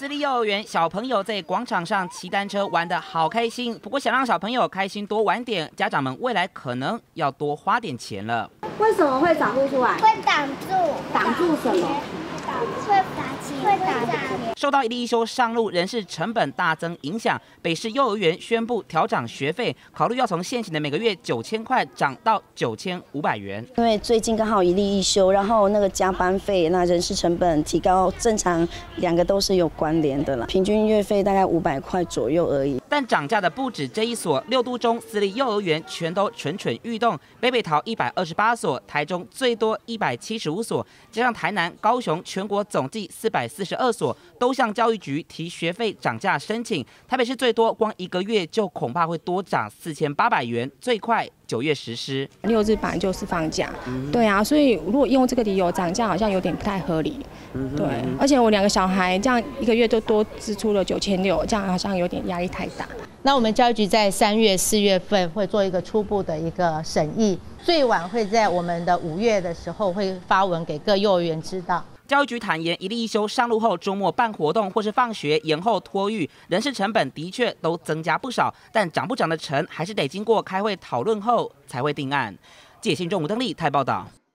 私立幼儿园小朋友在广场上骑单车玩的好开心，不过想让小朋友开心多玩点，家长们未来可能要多花点钱了。为什么会长不出来？会挡住，挡住什么？会打气，会打气。受到一例一休上路，人事成本大增影响，北市幼儿园宣布调涨学费，考虑要从现行的每个月九千块涨到九千五百元。因为最近刚好一例一休，然后那个加班费、那人事成本提高，正常两个都是有关联的了。平均月费大概五百块左右而已。但涨价的不止这一所，六都中私立幼儿园全都蠢蠢欲动。北北桃一百二十八所，台中最多一百七十五所，加上台南、高雄，全国总计四百四十二所，都向教育局提学费涨价申请。台北市最多，光一个月就恐怕会多涨四千八百元，最快九月实施。六日本来就是放假，对啊，所以如果用这个理由涨价，好像有点不太合理。对，而且我两个小孩这样一个月都多支出了九千六，这样好像有点压力太大。那我们教育局在三月、四月份会做一个初步的一个审议，最晚会在我们的五月的时候会发文给各幼儿园知道。教育局坦言，一例一休上路后，周末办活动或是放学延后托育，人事成本的确都增加不少，但涨不涨的成，还是得经过开会讨论后才会定案。解信中午登立台报道。